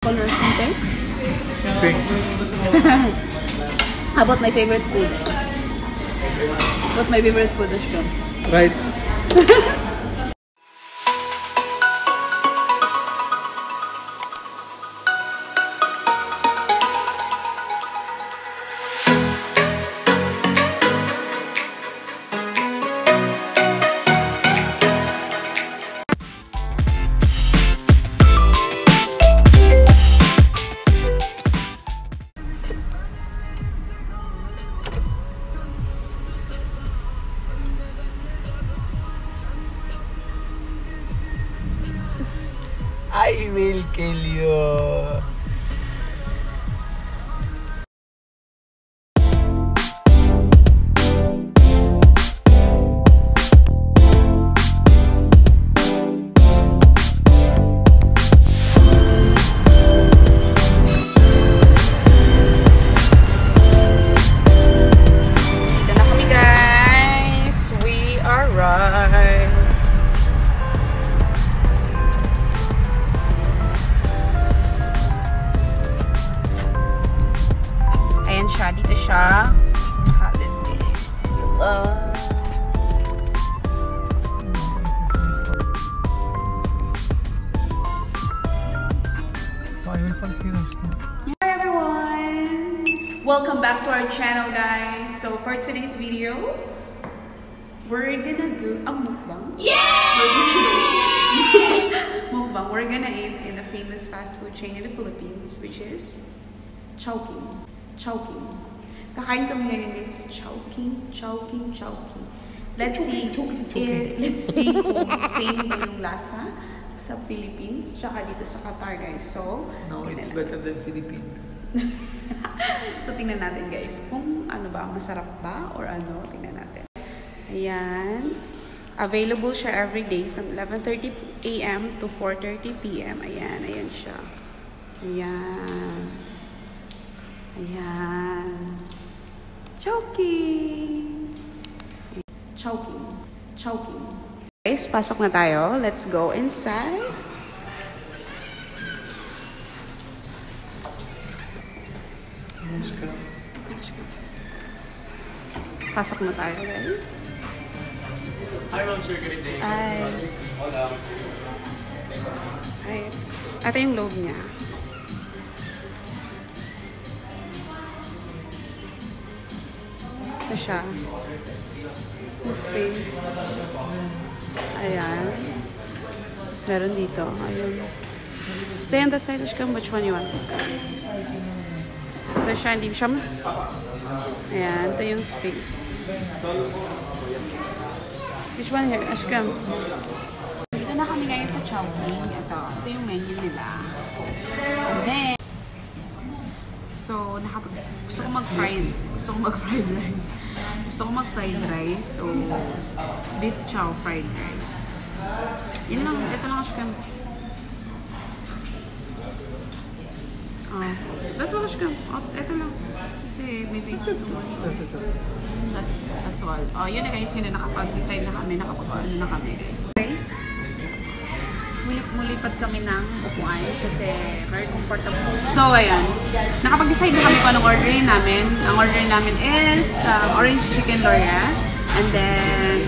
Colors ng pink? Pink. How about my favorite food? What's my favorite food, Ashkan? Rice. today's video, we're gonna do a mukbang. Yeah! mukbang. We're gonna eat in a famous fast food chain in the Philippines, which is Chowking. Chowking. Kakain kami ngayon guys Chowking, Chowking, Chowking. Let's see, eh, let's see kung same ba yung lasa sa Philippines tsaka dito sa Qatar guys. So, No, it's better than Philippine. so, tingnan natin guys kung ano ba, masarap ba or ano, tingnan natin. Ayan. Available siya every day from 11.30 a.m. to 4.30 p.m. Ayan, ayan siya. Ayan. Ayan. Choking! Choking. Choking. Guys, pasok na tayo. Let's go inside. Pasok na tayo, guys. Hi, Ma'am Sir. Good day. Ay. Ay. Ito yung loob niya. Ito siya. Yung space. Ayan. Tapos meron dito. Ayun. Stay on that side, Ashkam. Which one you want? Ito siya. Hindi siya Ayan. Ito yung space. Which one here? Ashkam. Dito na kami ngayon sa Chowking. Ito. Ito yung menu nila. And then, so, nakapag, gusto ko mag-fried. Gusto ko mag-fried rice. Gusto ko mag-fried rice. So, beef chow fried rice. Yun lang. Ito lang Ashkam. Oh, that's all Ashkam. Oh, ito lang. Kasi maybe too much. That's, that's all. Oh, yun na guys, yun na nakapag-decide na kami, nakapag-ano na kami guys. Guys, muli, mulipat kami ng upuan kasi very comfortable. So, ayan. Nakapag-decide na kami kung anong orderin namin. Ang orderin namin is um, orange chicken loria and then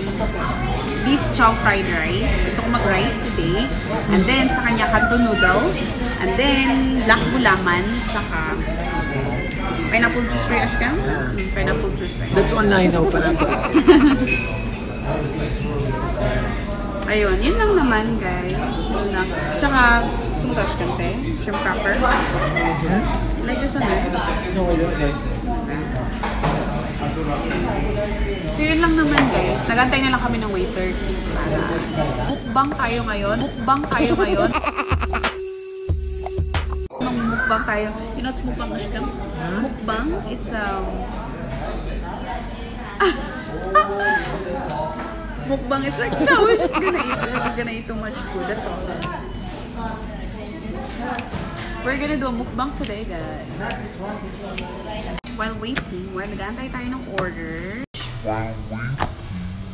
beef chow fried rice. Gusto ko mag-rice today. And then, sa kanya, kanto noodles. And then, black gulaman. Tsaka, pineapple juice for Ashkam? Mm, pineapple juice. That's online now. Parang Ayun, yun lang naman, guys. Yun lang. Tsaka, gusto mo Ashkam, te? Shrimp cracker? You like this one, eh? No, I don't like. So, yun lang naman, guys. Nagantay na lang kami ng waiter. Mukbang tayo ngayon. Mukbang tayo ngayon. Mukbang tayo. You know what's mukbang, Ashkam? Mukbang, it's um... mukbang, it's like, no, we're just gonna eat. We're gonna eat too much food. That's all. We're gonna do a mukbang today, guys. While waiting, while nag-aantay tayo ng order, While waiting,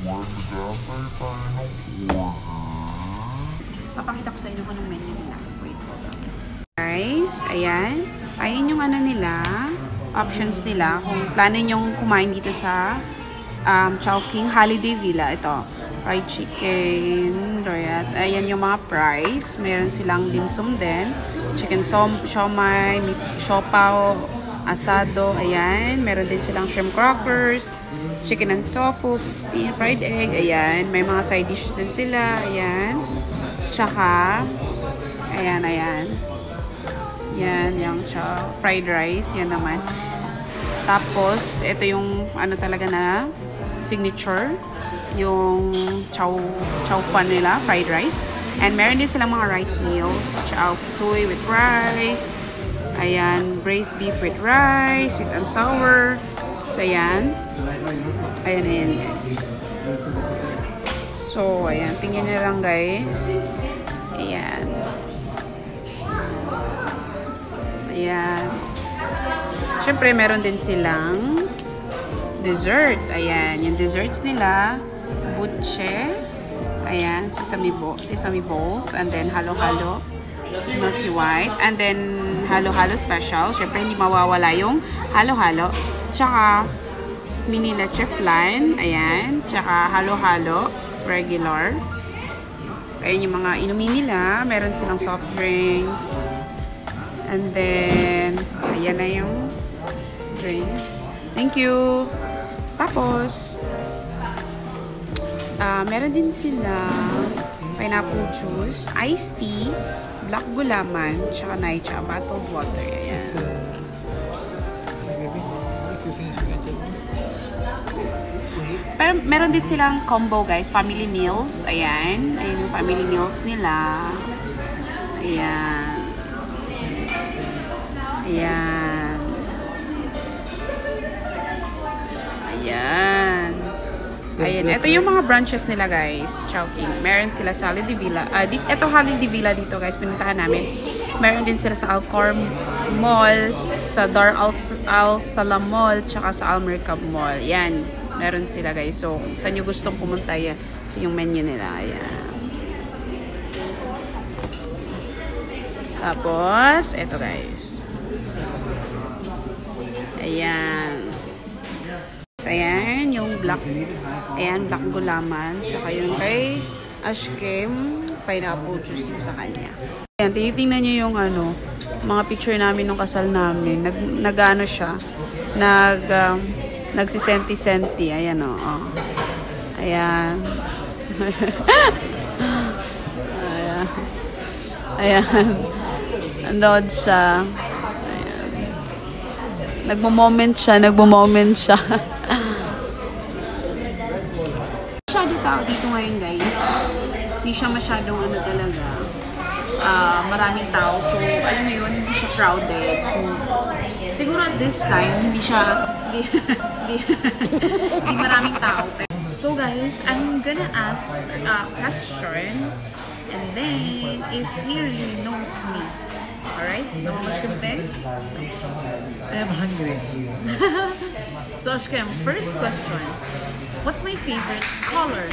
while nag-aantay tayo ng order, papakita ko sa inyo kung anong menu nila. Wait, hold on. Rice. Ayan. Ayan yung ano nila, options nila. Kung plano nyong kumain dito sa um, Chowking Holiday Villa. Ito, fried chicken, royat. Ayan yung mga price. Meron silang dim sum din. Chicken som, siomay, siopaw, asado. Ayan. Meron din silang shrimp crackers, chicken and tofu, 15, fried egg. Ayan. May mga side dishes din sila. Ayan. Tsaka, ayan, ayan. Yan, yung siya, fried rice. Yan naman. Tapos, ito yung ano talaga na signature. Yung chow, chow fan nila, fried rice. And meron din silang mga rice meals. Chow suey with rice. Ayan, braised beef with rice, sweet and sour. So, ayan. Ayan, ayan, guys. So, ayan. Tingnan nyo lang, guys. Ayan. Ayan. Siyempre, meron din silang dessert. Ayan. Yung desserts nila, butche. Ayan, sesame, bo sesame balls. And then, halo-halo. Milky white. And then, halo-halo special. Siyempre, hindi mawawala yung halo-halo. Tsaka, mini leche flan. Ayan. Tsaka, halo-halo. Regular. Ayan yung mga inumin nila. Meron silang soft drinks. And then, ayan na yung drinks. Thank you! Tapos, ah meron din sila pineapple juice, iced tea, black gulaman, tsaka naicha, bottled water. Ayan. Uh. Pero meron din silang combo guys, family meals. Ayan. Ayan yung family meals nila. Ayan. Ito yung mga branches nila guys. Chowking. Meron sila sa Holiday Villa. Ah, di, ito Holiday Villa dito guys. Pinuntahan namin. Meron din sila sa Alcor Mall, sa Dar Al, Al Salam Mall, tsaka sa Almercab Mall. Yan. Meron sila guys. So, saan nyo gustong pumunta yan? Ito yung menu nila. Ayan. Tapos, ito guys. Ayan. Ayan, black, ayan, black gulaman. Saka yung kay Ashkem, pineapple juice sa kanya. Ayan, tinitingnan nyo yung ano, mga picture namin nung kasal namin. Nag, nag-ano siya, nag, um, nagsisenti-senti. Ayan o, oh, Ayan. Ayan. Ayan. Nanood siya. Ayan. Nagmo-moment siya, nagmo-moment siya. masyado tao dito ngayon, guys. Hindi siya masyadong ano talaga. ah maraming tao. So, alam mo yun, hindi siya crowded. Siguro at this time, hindi siya, hindi, hindi, hindi maraming tao. So guys, I'm gonna ask a question and then if he really knows me. Alright? No much complaint? I am hungry. So Ashkem, first question. What's my favorite color?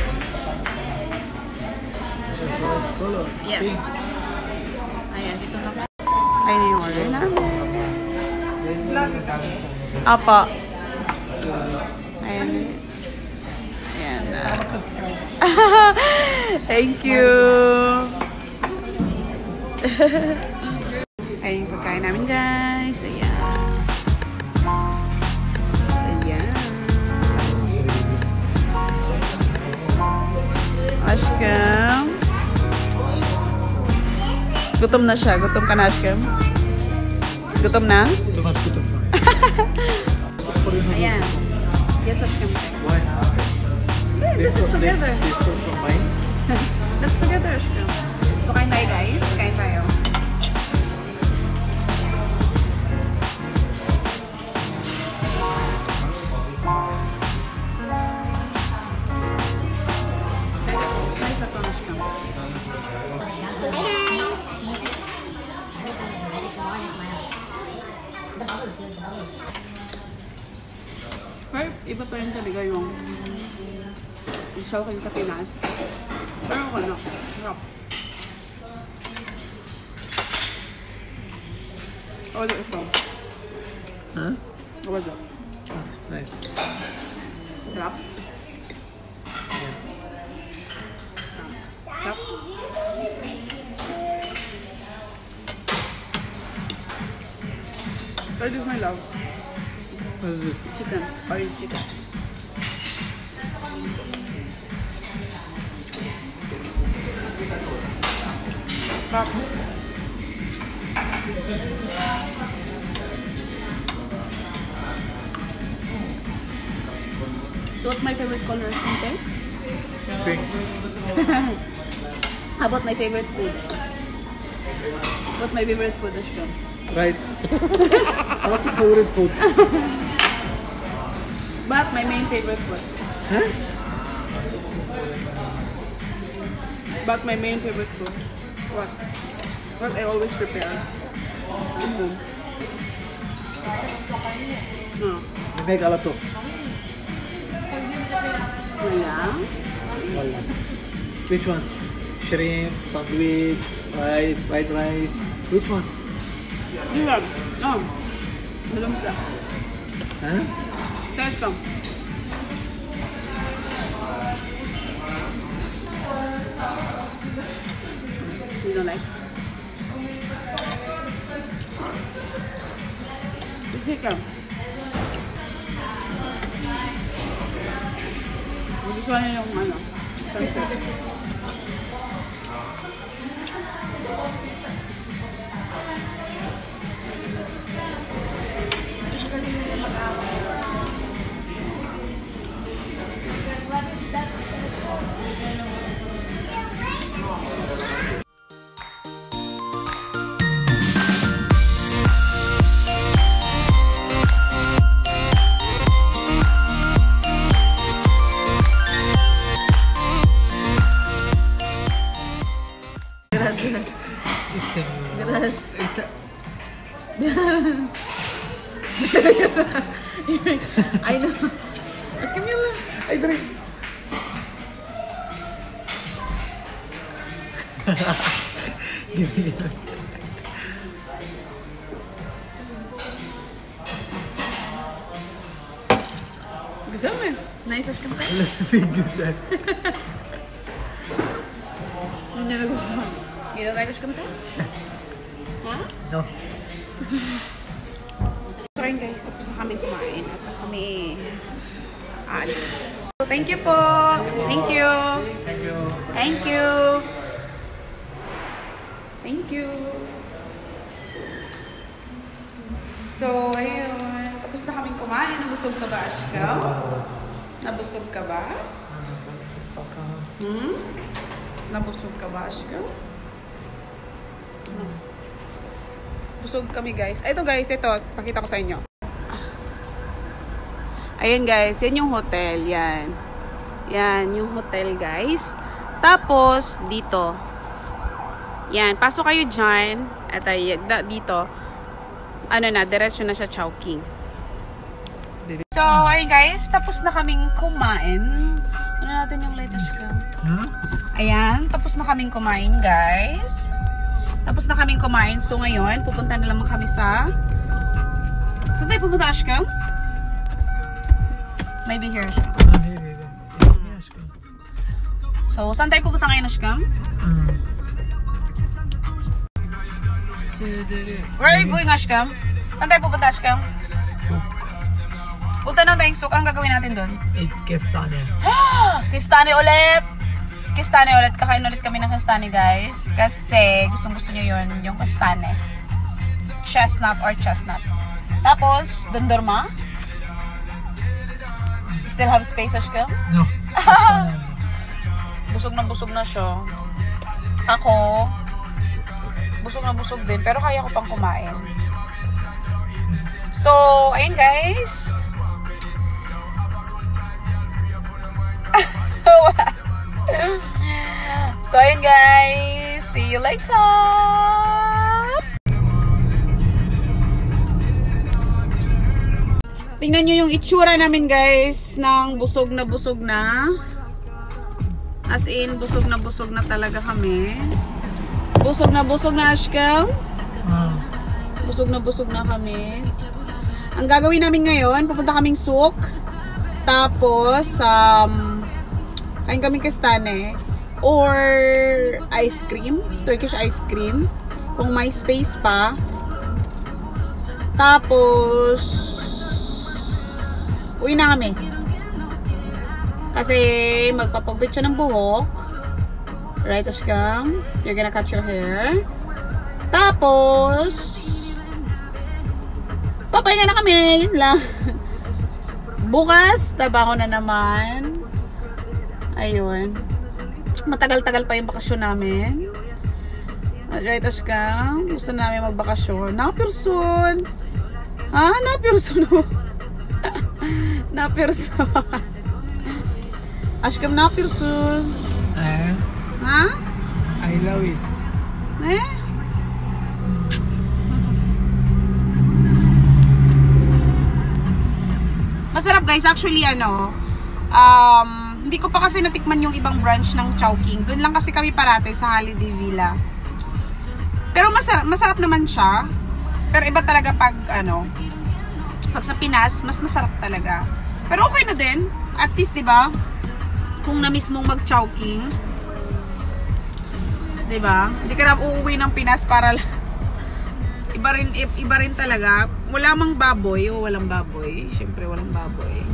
Yes. Ayan, dito na. Ayun yung order namin. Apa. Ayan. Ayan na. Thank you. Ayan yung pagkain namin guys. Ayan. Ayan. Gutom na siya. Gutom ka na, Ashkam. Gutom na? Tomat kuto. Ayan. Yes, Ashkam. Why? This is together. This for from mine. That's together, Ashkam. So, kain tayo, guys. Pero iba pa rin talaga yung showking sa Pinas. Pero ako na, sarap. How was it from? Huh? How was it? Nice. Sarap? Sarap? That is my love. What is this? Chicken. Orange chicken. Sarap. What's my favorite color? Pink. How about my favorite food? What's my favorite food, Ashkan? Rice. What's your favorite food? But my main favorite food. Huh? But my main favorite food. What? What I always prepare. Home. No. You make a lot of. Wala. Wala. Which one? Shrimp, sandwich, rice, fried rice. Which one? Iwan. No. Malumpia. Huh? Taste lang. You don't like? Lang. Gusto niya yung ano, sunset. I know. Ask me lang. Ay, drink. Give me that. Gusto mo eh. Nice ask me. Figure that. Hindi niya nagustuhan. Hindi na tayo ask me. Ha? No. Aalis. So, thank you po. Thank you. Thank you. Thank you. Thank you. So, ayun. Tapos na kaming kumain. Nabusog ka ba, Ashka? Nabusog ka ba? Hmm? Nabusog ka ba, Ashka? Busog kami, guys. Ito, guys. Ito. Pakita ko sa inyo. Ayan, guys. Yan yung hotel. Yan. Yan, yung hotel, guys. Tapos, dito. Yan. Pasok kayo dyan. At ay, da- dito. Ano na, diretso na siya Chowking. So, ayun guys. Tapos na kaming kumain. Ano natin yung latest ka? Huh? Ayan, tapos na kaming kumain, guys. Tapos na kaming kumain. So, ngayon, pupunta na naman kami sa... Saan tayo pupunta, Ashkam? Maybe here, Ashkam. Ah, here, here, here. Yes, go. So, saan tayo pupunta ngayon, Ashkam? Ah, Where are you going, Ashkam? Saan tayo pupunta, Ashkam? Souk. Punta ng Tengsuk. Ang gagawin natin doon? Eight kestane. Kistane ulit! Kistane ulit. Kakain ulit kami ng kistane, guys. Kasi, gustong gusto nyo yun, yung kistane. Chestnut or chestnut. Tapos, dondorma. You still have space, Ashka? No. Busog na busog na siya. Ako, busog na busog din. Pero kaya ko pang kumain. So, ayun guys. so, ayun guys. See you later. Tingnan nyo yung itsura namin guys ng busog na busog na. As in, busog na busog na talaga kami. Busog na busog na, Ashkel. Ah, Busog na busog na kami. Ang gagawin namin ngayon, pupunta kaming souk. Tapos, um, kain kaming kastane. Or ice cream. Turkish ice cream. Kung may space pa. Tapos, uwi na kami. Kasi magpapagpit siya ng buhok. Right, Ashkam? You're gonna cut your hair. Tapos, papahinga na kami. Yun lang. Bukas, trabaho na naman. Ayun. Matagal-tagal pa yung bakasyon namin. Right, Ashkam? Gusto namin magbakasyon. Napirson. Ha? Napirson. Napirson. Ashkam napirson. Eh, Ha? I love it. Eh? Masarap guys, actually ano, um, hindi ko pa kasi natikman yung ibang branch ng Chowking. Doon lang kasi kami parate sa Holiday Villa. Pero masarap, masarap naman siya. Pero iba talaga pag ano, pag sa Pinas, mas masarap talaga. Pero okay na din. At least, di ba? Kung na mismong mag-Chowking, 'di ba? Hindi ka na uuwi ng Pinas para iba rin iba rin talaga. Wala mang baboy o walang baboy. Syempre walang baboy.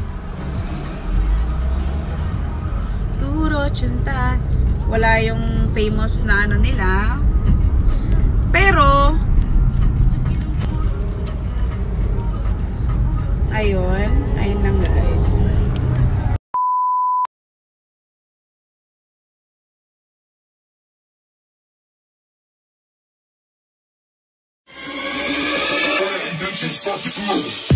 Turo chunta. Wala yung famous na ano nila. Pero ayun, ayun lang Ooh.